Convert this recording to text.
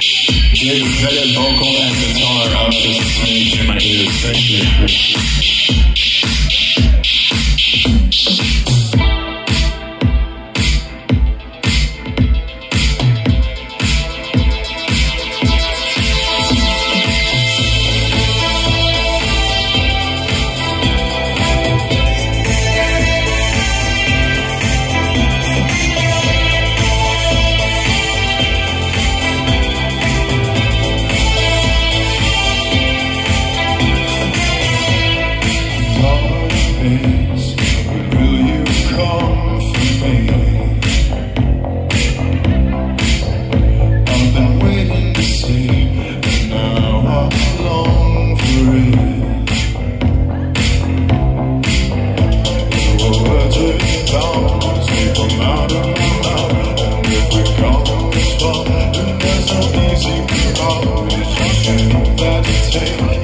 Give credit vocal and guitar up just in my ears. Thank entertainment.